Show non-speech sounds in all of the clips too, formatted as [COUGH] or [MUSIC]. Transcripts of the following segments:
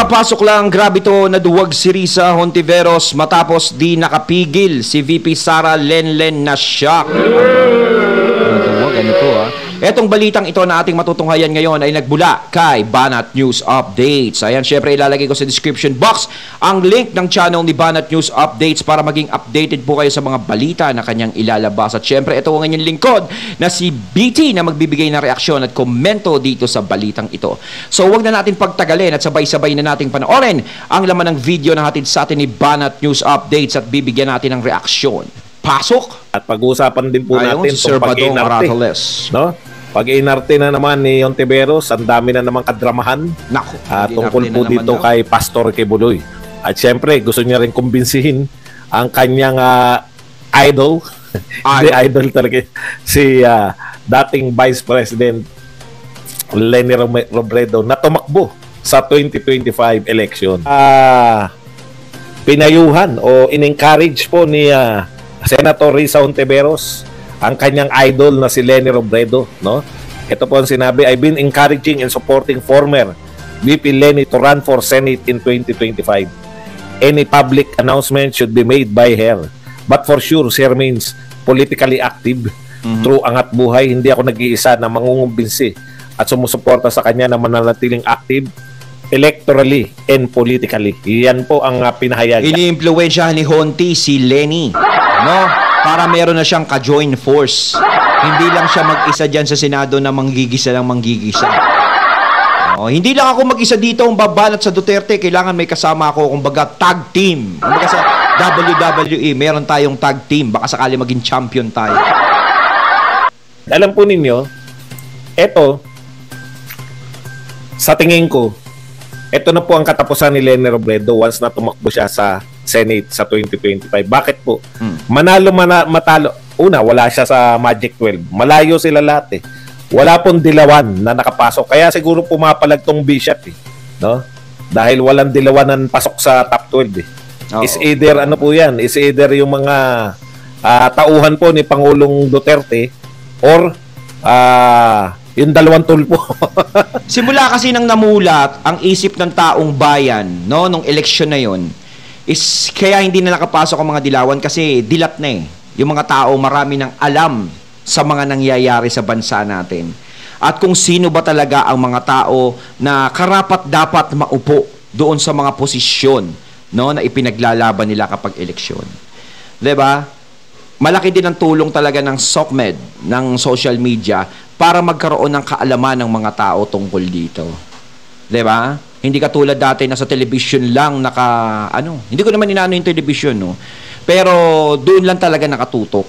Kakapasok lang, grabe to, naduwag si Risa Hontiveros matapos di nakapigil si VP Sara Lenlen na shock. Etong balitang ito na ating matutunghayan ngayon ay nagbula kay Banat News Updates. Ayan, syempre ilalagay ko sa description box ang link ng channel ni Banat News Updates para maging updated po kayo sa mga balita na kanyang ilalabas. At syempre, ito ang inyong lingkod na si BT na magbibigay ng reaksyon at komento dito sa balitang ito. So, wag na natin pagtagalin at sabay-sabay na nating panoorin ang laman ng video na hatid sa atin ni Banat News Updates at bibigyan natin ng reaksyon. Pasok! At pag-uusapan din po Ayon natin si Sir itong Badong. Aratoles. No? Pag-inarte na naman ni Ontiveros, ang dami na namang kadramahan ah, hindi tungkol po na dito daw. kay Pastor Kibuloy. At syempre, gusto niya rin kumbinsihin ang kanyang ah, idol. [LAUGHS] Hindi idol talaga. Si ah, dating Vice President Lenny Robredo na tumakbo sa 2025 election. Ah, pinayuhan o in-encourage po ni ah, Senator Risa Ontiveros ang kanyang idol na si Lenny Robredo, no? Ito po ang sinabi, I've been encouraging and supporting former VP Lenny to run for Senate in 2025. Any public announcement should be made by her. But for sure, she remains politically active through angat buhay. Hindi ako nag-iisa na mangungumbinsi at sumusuporta sa kanya na mananatiling active electorally and politically. Yan po ang uh, pinahayag. Ini-impluwensyahan ni Honti si Lenny. No? Para meron na siyang ka-join force. Hindi lang siya mag-isa dyan sa Senado na manggigisa lang manggigisa. Oh, hindi lang ako mag-isa dito ang babanat sa Duterte. Kailangan may kasama ako, kumbaga, tag team. Kumbaga sa WWE, meron tayong tag team. Baka sakali maging champion tayo. Alam po ninyo, eto, sa tingin ko, ito na po ang katapusan ni Lenny Robredo once na tumakbo siya sa Senate sa 2025. Bakit po? Hmm. Manalo, mana, matalo. Una, wala siya sa Magic 12. Malayo sila lahat eh. Wala pong dilawan na nakapasok. Kaya siguro pumapalag tong Bishop eh. No? Dahil walang dilawanan pasok sa top 12 eh. Oo. Is either ano po yan, is either yung mga ah, tauhan po ni Pangulong Duterte or ah, yung dalawang tulpo. [LAUGHS] Simula kasi nang namulat ang isip ng taong bayan, no, nung eleksyon na yon, is kaya hindi na nakapasok ang mga dilawan kasi dilat na eh. Yung mga tao marami nang alam sa mga nangyayari sa bansa natin. At kung sino ba talaga ang mga tao na karapat dapat maupo doon sa mga posisyon no na ipinaglalaban nila kapag eleksyon. 'Di ba? Malaki din ang tulong talaga ng SOCMED, ng social media, para magkaroon ng kaalaman ng mga tao tungkol dito. 'Di ba? Hindi katulad dati na sa television lang naka ano, hindi ko naman inaano yung television no. Pero doon lang talaga nakatutok.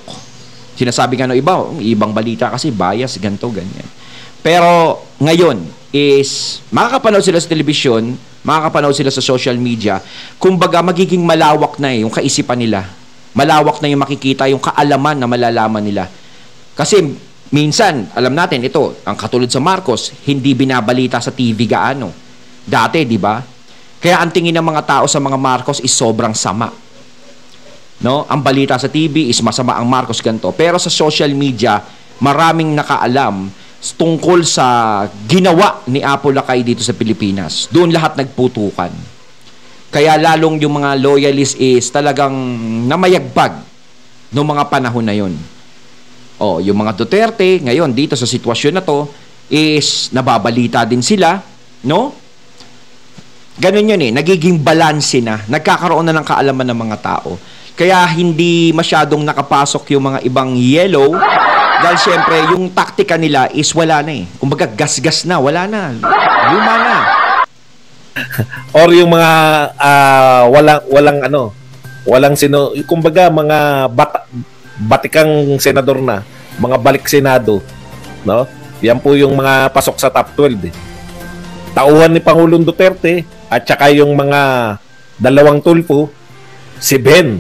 Sinasabi nga no iba, "Oh, ibang balita kasi bias ganto ganyan. Pero ngayon is makakapanood sila sa television, makakapanood sila sa social media, kumbaga magiging malawak na eh, yung kaisipan nila. Malawak na yung makikita, yung kaalaman na malalaman nila. Kasi minsan, alam natin ito, ang katulad sa Marcos, hindi binabalita sa TV gaano. Dati, di ba? Kaya ang tingin ng mga tao sa mga Marcos is sobrang sama. No? Ang balita sa TV is masama ang Marcos ganto. Pero sa social media, maraming nakaalam tungkol sa ginawa ni Apo Lakay dito sa Pilipinas. Doon lahat nagputukan. Kaya lalong yung mga loyalists is talagang namayagbag noong mga panahon na yon. Oh, yung mga Duterte ngayon dito sa sitwasyon na to is nababalita din sila, no? Ganun yun eh, nagiging balanse na, nagkakaroon na ng kaalaman ng mga tao. Kaya hindi masyadong nakapasok yung mga ibang yellow dahil syempre yung taktika nila is wala na eh. Kumbaga gas-gas na, wala na. Luma na. [LAUGHS] or yung mga ah, walang walang ano, walang sino, kumbaga mga bat, batikang senador na, mga balik senado, no? Yan po yung mga pasok sa top 12 eh. Tauhan ni Pangulong Duterte at saka yung mga dalawang tulpo, si Ben.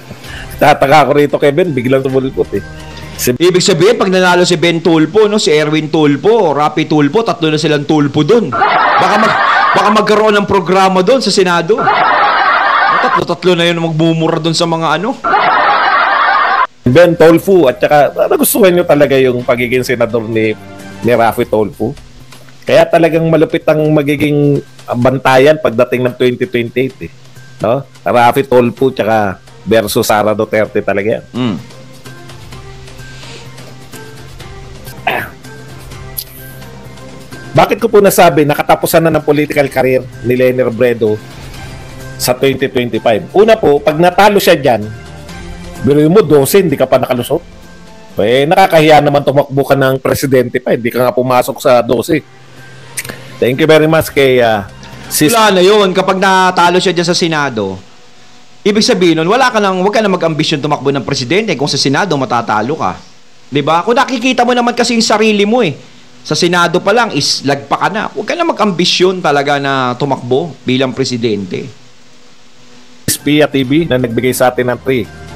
[LAUGHS] Tataka ko rito kay Ben, biglang tumulpot eh. Si Ibig sabihin, pag nanalo si Ben Tulpo, no, si Erwin Tulpo, Rapi Tulpo, tatlo na silang Tulpo doon. Baka, mag, baka magkaroon ng programa doon sa Senado. Tatlo-tatlo na yun magmumura doon sa mga ano. Ben Tolfu at saka nagustuhan nyo talaga yung pagiging senador ni ni Rafi Tolfu. Kaya talagang malupit ang magiging bantayan pagdating ng 2028 eh. No? Rafi Tolpo tsaka versus Sara Duterte talaga yan. Mm. Bakit ko po nasabi nakatapusan na ng political career ni Lenny Robredo sa 2025? Una po, pag natalo siya dyan, biro mo 12, hindi ka pa nakalusot. Eh, nakakahiya naman tumakbo ka ng presidente pa, hindi ka nga pumasok sa 12. Thank you very much kay uh, Sis- wala na yun. Kapag natalo siya dyan sa Senado, ibig sabihin nun, wala ka nang, wag ka na mag-ambisyon tumakbo ng presidente kung sa Senado matatalo ka. 'Di ba? Kung nakikita mo naman kasi yung sarili mo eh. Sa Senado pa lang is lagpa ka na. Huwag ka na mag-ambisyon talaga na tumakbo bilang presidente. Spia TV na nagbigay sa atin ng 3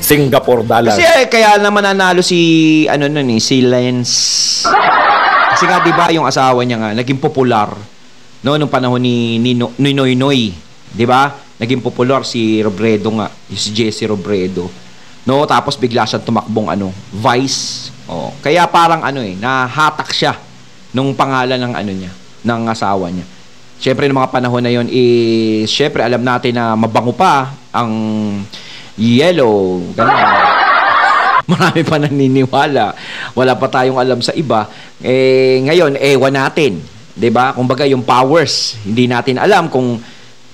Singapore dollars. Kasi eh, kaya naman nanalo si ano nun eh, si Lens. Kasi nga 'di ba yung asawa niya nga naging popular no nung panahon ni Nino, Noy Noy, 'di ba? Naging popular si Robredo nga, si Jesse Robredo. No, tapos bigla siyang tumakbong ano, Vice. Oh, kaya parang ano eh, nahatak siya nung pangalan ng ano niya, ng asawa niya. Siyempre, ng mga panahon na yon, eh, siyempre, alam natin na mabango pa ang yellow, ganun. [LAUGHS] Marami pa naniniwala. Wala pa tayong alam sa iba. Eh, ngayon, ewan natin. 'di ba? Kumbaga yung powers, hindi natin alam kung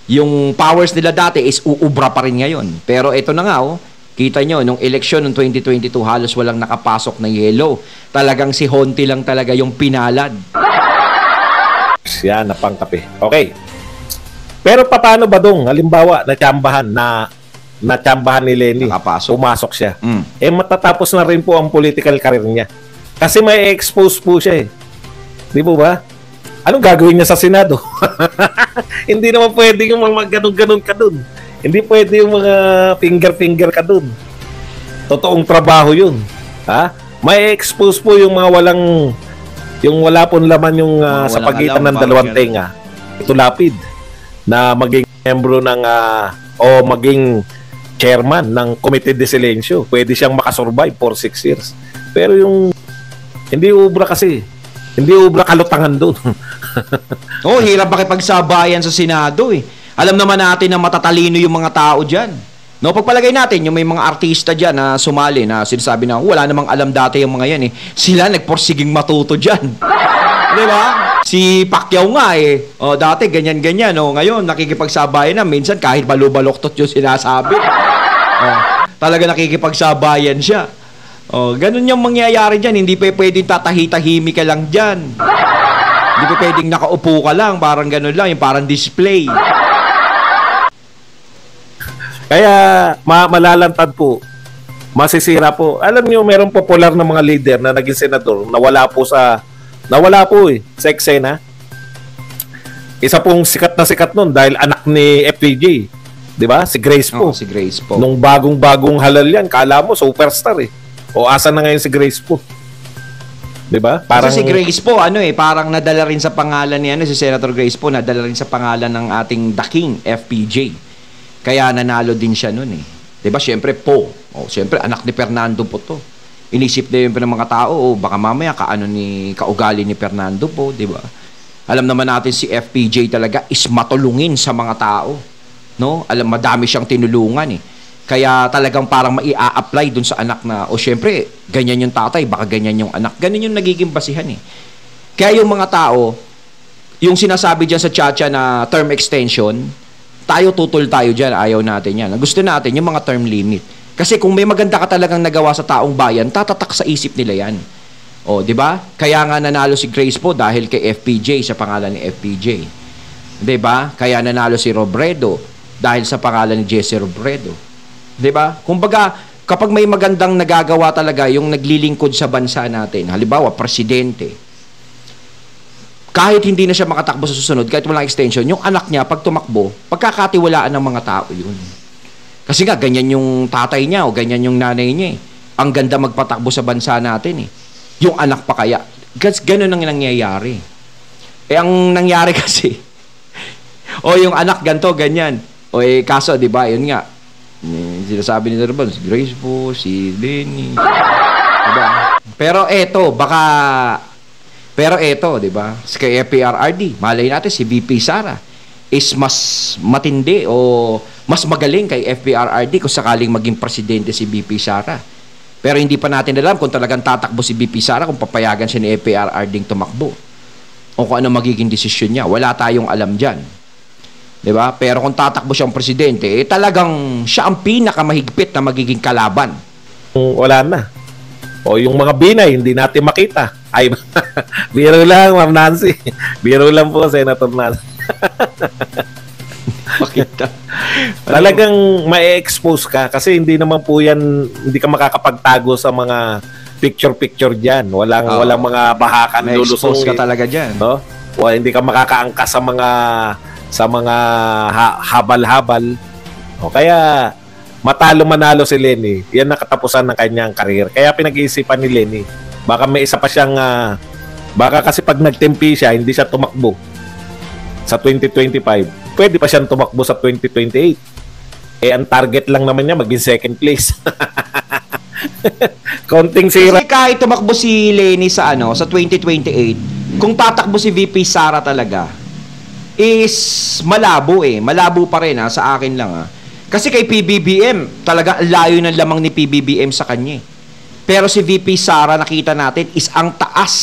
yung powers nila dati is uubra pa rin ngayon. Pero ito na nga oh, kita nyo, nung eleksyon ng 2022, halos walang nakapasok na yellow. Talagang si Honti lang talaga yung pinalad. Yan, napangkape. Okay. Pero paano ba dong, halimbawa, natsambahan na natsambahan ni Lenny, Nakapasok. pumasok siya. Mm. Eh matatapos na rin po ang political career niya. Kasi may expose po siya eh. Di po ba? Anong gagawin niya sa Senado? [LAUGHS] Hindi naman pwede yung mga ganun-ganun ka dun. Hindi pwede yung mga finger-finger ka dun. Totoong trabaho yun. Ha? May expose po yung mga walang yung wala pong laman yung uh, sa pagitan alam, ng dalawang tenga. Ito lapid na maging membro ng uh, o maging chairman ng Committee de Silencio. Pwede siyang makasurvive for 6 years. Pero yung hindi ubra kasi. Hindi ubra kalutangan doon. [LAUGHS] oh, hirap makipagsabayan sa Senado eh. Alam naman natin na matatalino yung mga tao diyan. No, pagpalagay natin, yung may mga artista diyan na sumali na sinasabi na wala namang alam dati yung mga yan eh. Sila nagporsiging matuto diyan. [LAUGHS] Di ba? Si Pacquiao nga eh. Oh, dati ganyan-ganyan. Oh, ngayon nakikipagsabayan na. Minsan kahit balubaloktot yung sinasabi. [LAUGHS] Oh, talaga nakikipagsabayan siya. Oh, ganun yung mangyayari diyan. Hindi pa pwedeng tatahi-tahimik ka lang diyan. Hindi pa pwedeng nakaupo ka lang. Parang ganun lang. Yung parang display. Kaya ma- malalantad po, masisira po. Alam niyo, merong popular na mga leader na naging senador na wala po sa nawala po eh sa eksena. Isa pong sikat na sikat noon dahil anak ni FPJ. 'Di ba? Si Grace po. Oh, si Grace po. Nung bagong-bagong halal yan, kala mo superstar eh. O asa na ngayon si Grace po? 'Di ba? Parang Kasi si Grace po ano eh, parang nadala rin sa pangalan ni ano si Senator Grace po, nadala rin sa pangalan ng ating The King FPJ. Kaya nanalo din siya noon eh. 'Di ba? Syempre po. Oh, syempre anak ni Fernando po to. Inisip na yun ng mga tao, oh, baka mamaya kaano ni kaugali ni Fernando po, 'di ba? Alam naman natin si FPJ talaga is matulungin sa mga tao. No? Alam madami siyang tinulungan eh. Kaya talagang parang mai-apply dun sa anak na, o oh, syempre, ganyan yung tatay, baka ganyan yung anak. Ganun yung nagiging basihan eh. Kaya yung mga tao, yung sinasabi dyan sa chacha na term extension, tayo tutol tayo dyan, ayaw natin yan. Gusto natin yung mga term limit. Kasi kung may maganda ka talagang nagawa sa taong bayan, tatatak sa isip nila yan. O, di ba? Kaya nga nanalo si Grace po dahil kay FPJ sa pangalan ni FPJ. Di ba? Kaya nanalo si Robredo dahil sa pangalan ni Jesse Robredo. Di ba? Kumbaga, kapag may magandang nagagawa talaga yung naglilingkod sa bansa natin, halimbawa, presidente, kahit hindi na siya makatakbo sa susunod, kahit walang extension, yung anak niya, pag tumakbo, pagkakatiwalaan ng mga tao yun. Kasi nga, ganyan yung tatay niya o ganyan yung nanay niya eh. Ang ganda magpatakbo sa bansa natin eh. Yung anak pa kaya. Ganun ang nangyayari. Eh, ang nangyari [LAUGHS] kasi, o yung anak ganto ganyan. O eh, kaso, di ba, yun nga, eh, sinasabi ni Norman, si Grace po, si Lenny. Diba? Pero eto, baka Pero eto, di ba? Si kay FPRRD, malay natin si VP Sara is mas matindi o mas magaling kay FPRRD kung sakaling maging presidente si VP Sara. Pero hindi pa natin alam kung talagang tatakbo si VP Sara kung papayagan siya ni FPRRD tumakbo. O kung ano magiging desisyon niya. Wala tayong alam dyan. ba? Pero kung tatakbo siyang presidente, eh, talagang siya ang pinakamahigpit na magiging kalaban. Wala na. O yung mga binay, hindi natin makita. Ay, [LAUGHS] biro lang, Ma'am Nancy. Biro lang po, Senator Nancy. [LAUGHS] makita. Talagang ma-expose ka kasi hindi naman po yan, hindi ka makakapagtago sa mga picture-picture diyan. Walang Oo. walang mga bahakan lulusong. ka talaga dyan. no? O hindi ka makakaangkas sa mga sa mga ha- habal-habal. O kaya matalo manalo si Lenny. Yan nakatapusan ng kanyang karir. Kaya pinag-iisipan ni Lenny. Baka may isa pa siyang ah, baka kasi pag nagtempi siya, hindi siya tumakbo sa 2025. Pwede pa siyang tumakbo sa 2028. Eh ang target lang naman niya maging second place. [LAUGHS] Konting sira. Kasi kahit tumakbo si Lenny sa ano, sa 2028, kung tatakbo si VP Sara talaga, is malabo eh. Malabo pa rin ha, sa akin lang ha. Kasi kay PBBM, talaga layo ng lamang ni PBBM sa kanya eh. Pero si VP Sara nakita natin is ang taas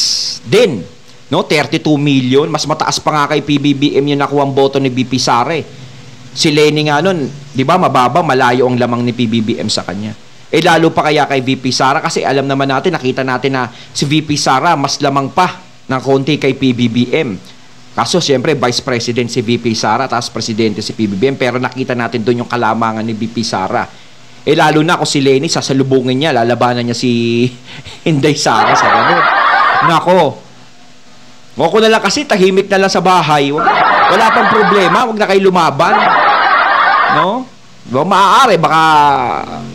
din. No, 32 million, mas mataas pa nga kay PBBM yung nakuha ang boto ni VP Sara eh. Si Lenny nga nun, 'di ba, mababa, malayo ang lamang ni PBBM sa kanya. Eh lalo pa kaya kay VP Sara kasi alam naman natin, nakita natin na si VP Sara mas lamang pa ng konti kay PBBM. Kaso siyempre Vice President si VP Sara tapos Presidente si PBBM pero nakita natin doon yung kalamangan ni VP Sara. Eh lalo na kung si Lenny sasalubungin niya, lalabanan niya si [LAUGHS] Inday Sara sa ganun. Nako. Ako na lang kasi tahimik na lang sa bahay. Wala, pang problema, wag na kayo lumaban. No? Ba maaari baka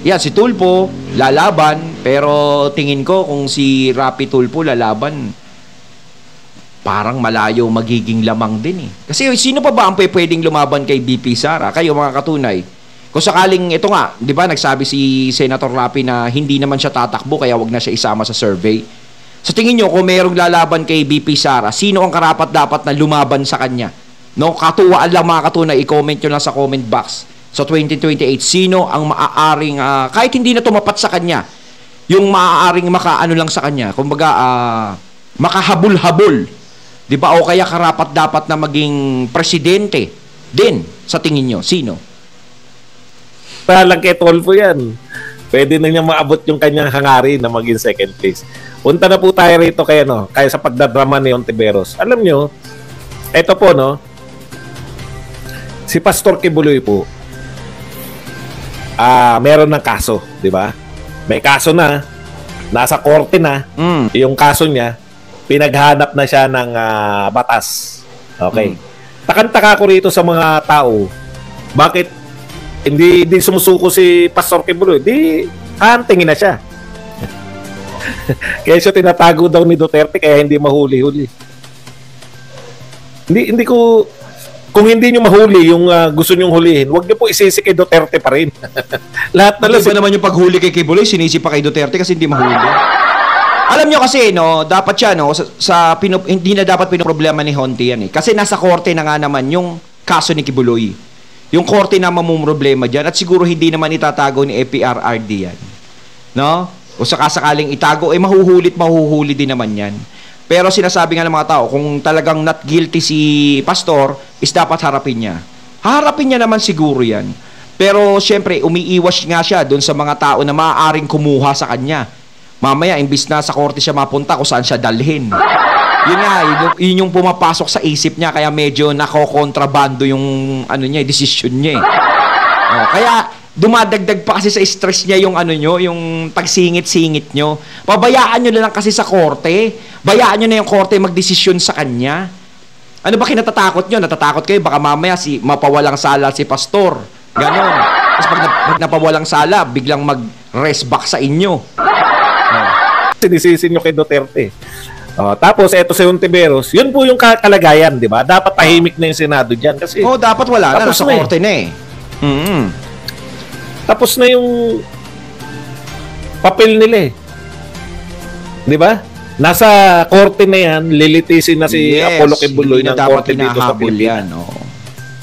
yan si Tulpo lalaban pero tingin ko kung si Rapi Tulpo lalaban parang malayo magiging lamang din eh. Kasi sino pa ba ang pwe- pwedeng lumaban kay BP Sara? Kayo mga katunay. Kung sakaling ito nga, 'di ba nagsabi si Senator Rapi na hindi naman siya tatakbo kaya wag na siya isama sa survey. Sa tingin nyo, kung merong lalaban kay BP Sara, sino ang karapat dapat na lumaban sa kanya? No, katuwaan lang mga katunay, i-comment nyo lang sa comment box. Sa 2028, sino ang maaaring, ah, kahit hindi na tumapat sa kanya, yung maaaring makaano lang sa kanya, kumbaga, ah, makahabol-habol. Di ba? O kaya karapat dapat na maging presidente din, sa tingin nyo, sino? Lang kay Tolfo yan. Pwede na niya maabot yung kanyang hangarin na maging second place. Punta na po tayo rito kaya no, kaya sa pagdadrama ni Ontiveros. Alam nyo, eto po no, si Pastor Kibuloy po, ah meron ng kaso, di ba? May kaso na, nasa korte na, Mm. yung kaso niya, pinaghanap na siya ng ah, batas. Okay. Takantaka ko rito sa mga tao, bakit hindi hindi sumusuko si Pastor Kibuloy? Di hantingin na siya. [LAUGHS] kaya siya tinatago daw ni Duterte kaya hindi mahuli-huli. Hindi hindi ko kung hindi nyo mahuli yung ah, gusto nyong hulihin, wag niyo po isisi kay Duterte pa rin. [LAUGHS] Lahat na lang Ano ba naman yung paghuli kay Kibuloy, sinisi pa kay Duterte kasi hindi mahuli. Alam nyo kasi, no, dapat siya, no, sa, sa pinu- hindi na dapat pinoproblema ni Honti yan eh. Kasi nasa korte na nga naman yung kaso ni Kibuloy. Yung korte na mamumroblema dyan at siguro hindi naman itatago ni APRRD yan. No? O sakasakaling itago, eh mahuhulit, mahuhuli din naman yan. Pero sinasabi nga ng mga tao, kung talagang not guilty si pastor, is dapat harapin niya. Harapin niya naman siguro yan. Pero syempre, umiiwas nga siya doon sa mga tao na maaaring kumuha sa kanya. Mamaya, imbis na sa korte siya mapunta kung saan siya dalhin. Yun nga, yun, yun yung pumapasok sa isip niya, kaya medyo nakokontrabando yung ano niya, desisyon niya eh. Oh, kaya dumadagdag pa kasi sa stress niya yung ano nyo, yung pagsingit-singit nyo. Pabayaan nyo na lang kasi sa korte. Bayaan nyo na yung korte magdesisyon sa kanya. Ano ba kinatatakot nyo? Natatakot kayo? Baka mamaya si, mapawalang sala si pastor. Ganon. Tapos pag, na- pag napawalang sala, biglang mag-rest back sa inyo. sinisisi nyo kay Duterte. Oh, tapos eto si Ontiveros, yun po yung ka- kalagayan, di ba? Dapat tahimik na yung Senado diyan kasi Oh, dapat wala na. Tapos Nasa na eh. korte na eh. Mm-hmm. tapos na yung papel nila eh. Di ba? Nasa korte na yan, lilitisin na si Yes, Apollo Kibuloy ng korte dito sa Pilipinas. yan. oo.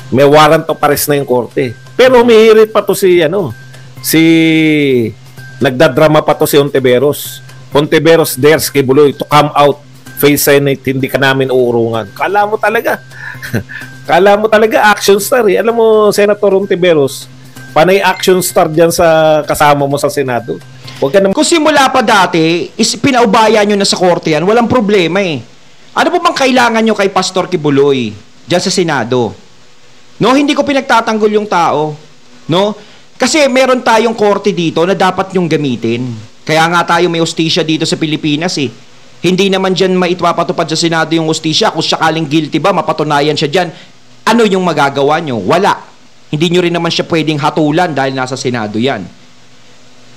May warrant of arrest na yung korte. Pero humihirit pa to si ano, si nagdadrama pa to si Ontiveros. Ontiveros dares Kibuloy to come out face Senate, hindi ka namin uurungan. Kala mo talaga. [LAUGHS] Kala mo talaga action star eh. Alam mo, Senator Ontiveros, panay action star dyan sa kasama mo sa Senado. Huwag ka naman Kung simula pa dati, is pinaubaya nyo na sa korte yan, walang problema eh. Ano po bang kailangan nyo kay Pastor Kibuloy dyan sa Senado? No, hindi ko pinagtatanggol yung tao. No? Kasi meron tayong korte dito na dapat yung gamitin. Kaya nga tayo may ustisya dito sa Pilipinas eh. Hindi naman dyan maitpapatupad sa Senado yung ustisya. Kung sakaling guilty ba, mapatunayan siya dyan. Ano yung magagawa nyo? Wala. Hindi nyo rin naman siya pwedeng hatulan dahil nasa Senado yan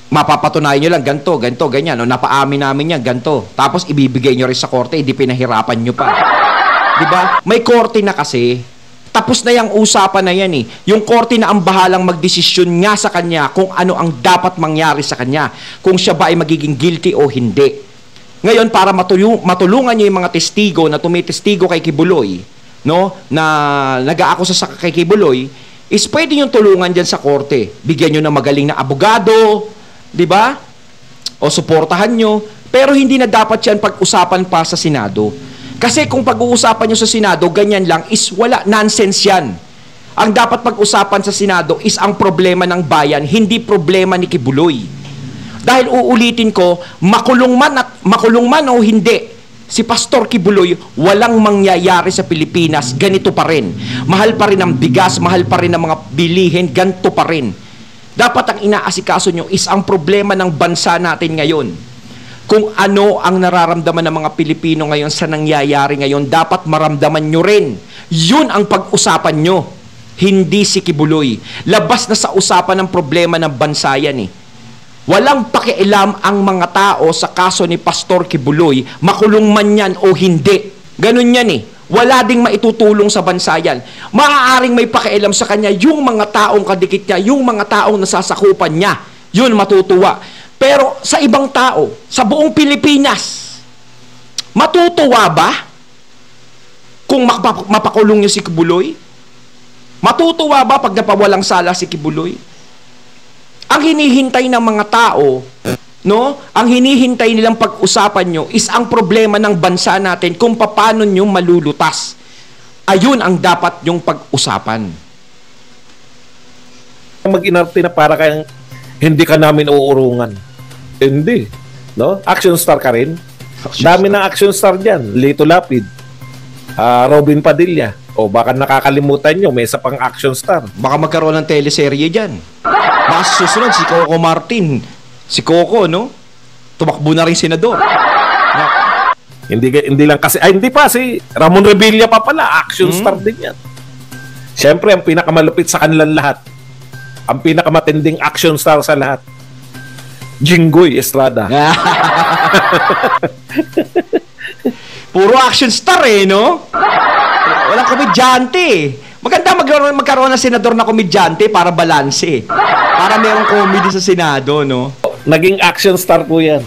mapapatunayan nyo lang ganto, ganto, ganyan. O napaamin namin yan, ganto. Tapos ibibigay nyo rin sa korte, hindi pinahirapan nyo pa. Ba? May korte na kasi. Tapos na yung usapan na yan eh. Yung korte na ang bahalang magdesisyon nga sa kanya kung ano ang dapat mangyari sa kanya. Kung siya ba ay magiging guilty o hindi. Ngayon, para matulung, matulungan niyo yung mga testigo na tumitestigo kay Kibuloy, no, na nag-aakusa sa kay Kibuloy, is pwede yung tulungan dyan sa korte. Bigyan nyo ng magaling na abogado, di ba? O suportahan nyo. Pero hindi na dapat yan pag-usapan pa sa Senado. Kasi kung pag-uusapan nyo sa Senado, ganyan lang, is wala, nonsense yan. Ang dapat pag-usapan sa Senado is ang problema ng bayan, hindi problema ni Kibuloy. Dahil uulitin ko, makulong man at makulong man o hindi, si Pastor Kibuloy, walang mangyayari sa Pilipinas, ganito pa rin. Mahal pa rin ang bigas, mahal pa rin ang mga bilihin, ganito pa rin. Dapat ang inaasikaso nyo is ang problema ng bansa natin ngayon. Kung ano ang nararamdaman ng mga Pilipino ngayon sa nangyayari ngayon, dapat maramdaman nyo rin. Yun ang pag-usapan nyo. Hindi si Kibuloy. Labas na sa usapan ng problema ng bansa yan eh. Walang pakialam ang mga tao sa kaso ni Pastor Kibuloy, makulong man yan o hindi. Ganun yan eh. Wala ding maitutulong sa bansa yan. Maaaring may pakialam sa kanya yung mga taong kadikit niya, yung mga taong nasasakupan niya. Yun matutuwa. Pero sa ibang tao, sa buong Pilipinas, matutuwa ba kung mapa- mapakulong niyo si Kibuloy? Matutuwa ba pag napawalang sala si Kibuloy? Ang hinihintay ng mga tao, no? Ang hinihintay nilang pag-usapan nyo is ang problema ng bansa natin kung paano nyo malulutas. Ayun ang dapat yung pag-usapan. mag-inarte na para kayang hindi ka namin uurungan. Hindi. No? Action star ka rin. Dami ng action star dyan. Lito Lapid. ah, Robin Padilla. O baka nakakalimutan nyo, may isa pang action star. Baka magkaroon ng teleserye dyan. Baka susunod, si Coco Martin. Si Coco, no? Tumakbo na rin senador. Na, Hindi hindi lang kasi ay hindi pa si Ramon Revilla pa pala, action Hmm. star din 'yan. Siyempre ang pinakamalupit sa kanilang lahat. Ang pinakamatinding action star sa lahat. Jinggoy Estrada. [LAUGHS] Puro action star eh, no? Walang komedyante eh. Maganda magkaroon, magkaroon ng senador na komedyante para balanse. Para merong comedy sa Senado, no? Naging action star po 'yan.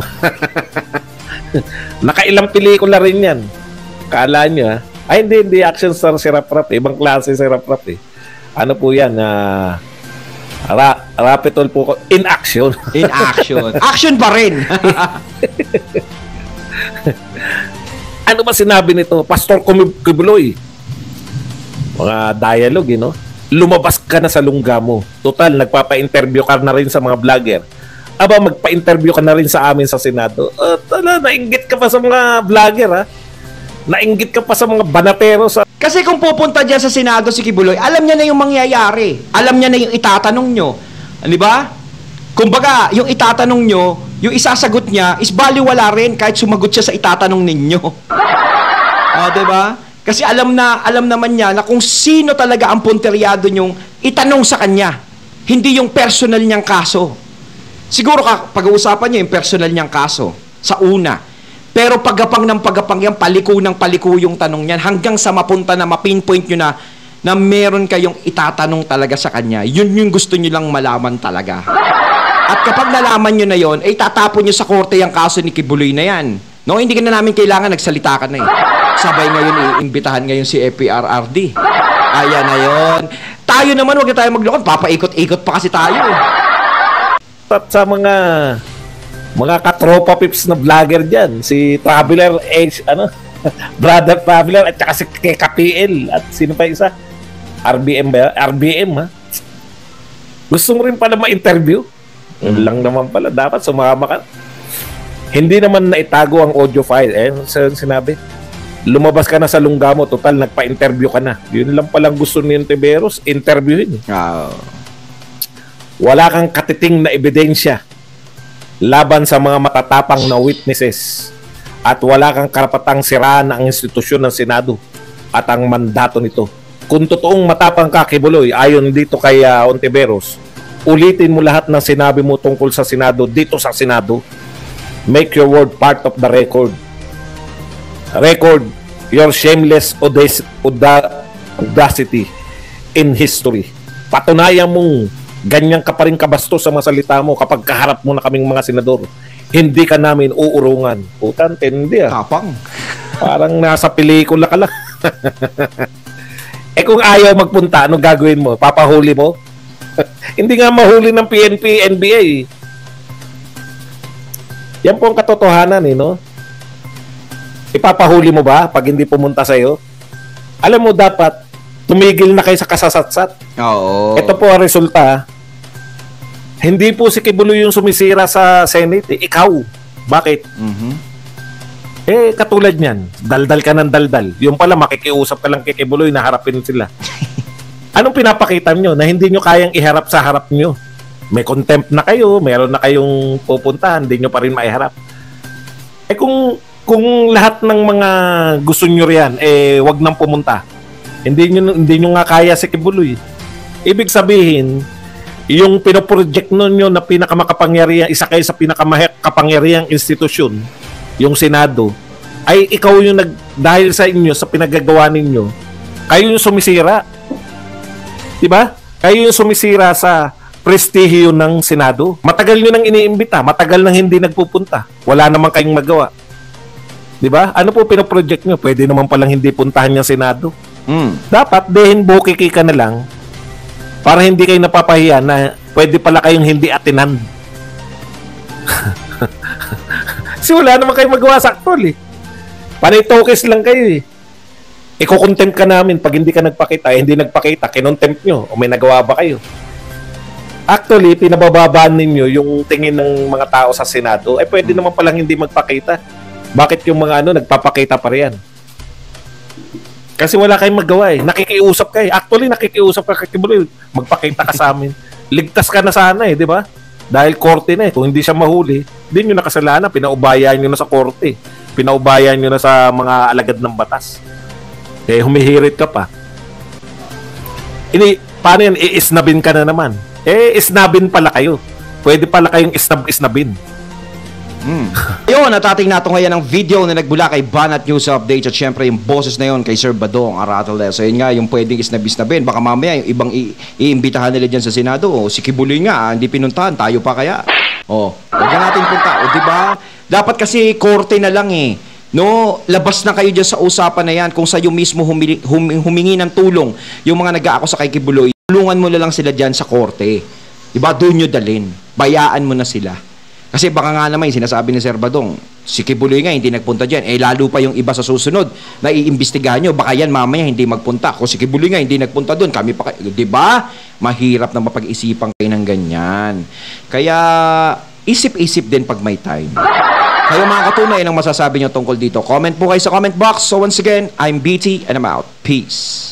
[LAUGHS] Nakailang pelikula rin 'yan. Kala ha? Ay hindi, hindi action star si Rap Rap. eh. Ibang klase si Rap Rap eh. Ano po 'yan? Ah ra Rapitol po ko. In action. In action. [LAUGHS] Action pa rin. [LAUGHS] ano ba sinabi nito? Pastor Kumi- Kibuloy. Mga dialogue, you know? Lumabas ka na sa lungga mo. Total, nagpapa-interview ka na rin sa mga vlogger. Aba, magpa-interview ka na rin sa amin sa Senado. Uh, tala, nainggit ka pa sa mga vlogger, ha? Nainggit ka pa sa mga banatero sa... Kasi kung pupunta dyan sa Senado si Kibuloy, alam niya na yung mangyayari. Alam niya na yung itatanong nyo. Di ba? Kumbaga, yung itatanong nyo, yung isasagot niya is baliwala rin kahit sumagot siya sa itatanong ninyo. [LAUGHS] Ah, 'di ba? Kasi alam na alam naman niya na kung sino talaga ang punteryado niyong itanong sa kanya, hindi yung personal niyang kaso. Siguro ka pag-uusapan niyo yung personal niyang kaso sa una. Pero pagapang ng pagapang yan, paliko ng paliko yung tanong niyan hanggang sa mapunta na mapinpoint niyo na na meron kayong itatanong talaga sa kanya. Yun yung gusto niyo lang malaman talaga. [LAUGHS] At kapag nalaman nyo na yon, ay tatapon nyo sa korte yung kaso ni Kibuloy na yan. No, hindi ka na namin kailangan nagsalita ka na eh. Sabay ngayon iimbitahan ngayon si FPRRD. Ayan na yon. Tayo naman, wag na tayo maglokon. Papaikot-ikot pa kasi tayo. eh. At sa mga mga katropa pips na vlogger diyan, si Traveler H ano, [LAUGHS] Brother Traveler at saka si KPL at sino pa isa? RBM ba? RBM ha? Gusto mo rin pala ma-interview? Yun lang naman pala. Dapat sumama ka. Hindi naman naitago ang audio file. Eh, sa sinabi. Lumabas ka na sa lungga mo. Total, nagpa-interview ka na. Yun lang palang gusto ni Tiberos. Interviewin. Ah, Wala kang katiting na ebidensya laban sa mga matatapang na witnesses at wala kang karapatang siraan ang institusyon ng Senado at ang mandato nito. Kung totoong matapang ka, Kibuloy, ayon dito kay uh, Ontiveros, ulitin mo lahat ng sinabi mo tungkol sa Senado dito sa Senado. Make your word part of the record. Record your shameless audac- auda- audacity in history. Patunayan mong ganyan ka pa rin kabastos sa mga salita mo kapag kaharap mo na kaming mga senador. Hindi ka namin uurungan. Putan, hindi ah. tapang. Parang nasa pelikula ka lang. [LAUGHS] eh kung ayaw magpunta, anong gagawin mo? Papahuli mo? [LAUGHS] Hindi nga mahuli ng PNP, NBA. Yan po ang katotohanan eh, no? Ipapahuli mo ba pag hindi pumunta sa'yo? Alam mo, dapat tumigil na kayo sa kasasatsat. Oo. Ito po ang resulta. Hindi po si Kibulo yung sumisira sa Senate. Eh. Ikaw. Bakit? Mhm. Eh, katulad niyan, daldal ka ng daldal. Yung pala, makikiusap ka lang kay Kibuloy na harapin sila. [LAUGHS] Anong pinapakita nyo na hindi nyo kayang iharap sa harap nyo? May contempt na kayo, meron na kayong pupuntahan, hindi nyo pa rin maiharap. Eh kung kung lahat ng mga gusto nyo riyan, eh wag nang pumunta. Hindi nyo, hindi nyo nga kaya si Kibuloy. Ibig sabihin, yung pinoproject nyo na pinakamakapangyarihan, isa kayo sa pinakamakapangyarihang institusyon, yung Senado, ay ikaw yung nag, dahil sa inyo, sa pinagagawa ninyo, kayo yung sumisira. Diba? Kayo yung sumisira sa prestihiyo ng Senado. Matagal nyo nang iniimbita, matagal nang hindi nagpupunta. Wala naman kayong magawa. Diba? Ano po pinoproject nyo? Pwede naman palang hindi puntahan yung Senado. Mm. Dapat dehin bukiki ka na lang para hindi kayo napapahiya na pwede pala kayong hindi atinan. [LAUGHS] Kasi wala naman kayong magawa sa actual eh. Panay tokes lang kayo eh. Iko-contempt ka namin pag hindi ka nagpakita, eh, hindi nagpakita, kinontempt nyo o may nagawa ba kayo? Actually, pinabababaan ninyo yung tingin ng mga tao sa Senado, eh pwede naman palang hindi magpakita. Bakit yung mga ano, nagpapakita pa riyan? Kasi wala kayong magawa eh. Nakikiusap kayo. Actually, nakikiusap ka kay. Magpakita ka sa amin. Ligtas ka na sana eh, di ba? Dahil korte na eh. Kung hindi siya mahuli, hindi nyo nakasalanan. Pinaubayan nyo na sa korte. Pinaubayan nyo na sa mga alagad ng batas. Eh, humihirit ka pa. Ini, paano yan? Iisnabin ka na naman. Eh, isnabin pala kayo. Pwede pala kayong isnab-isnabin. Mm. [LAUGHS] Ayun, natating nato ngayon ang video na nagbula kay Banat News Update at syempre yung boses na yon kay Sir Badong Aratale. So yun nga, yung pwedeng isnabis-nabin. Baka mamaya yung ibang iimbitahan nila dyan sa Senado. O, si Kibuloy nga, ah, hindi pinuntahan. Tayo pa kaya? O, huwag na natin punta. O, di ba? Dapat kasi korte na lang eh. No, labas na kayo dyan sa usapan na yan kung sa'yo mismo humili, hum, humingi ng tulong yung mga nag-aako sa kay Kibuloy. Tulungan mo na lang sila dyan sa korte. Diba? Doon nyo dalin. Bayaan mo na sila. Kasi baka nga naman sinasabi ni Sir Badong, si Kibuloy nga hindi nagpunta dyan. Eh lalo pa yung iba sa susunod na iimbestigahan nyo. Baka yan mamaya hindi magpunta. Kung si Kibuloy nga hindi nagpunta doon, kami pa kayo. Ba? Mahirap na mapag-isipan kayo ng ganyan. Kaya isip-isip din pag may time. [LAUGHS] Kayo mga katunay, anong masasabi nyo tungkol dito? Comment po kayo sa comment box. So once again, I'm BT and I'm out. Peace.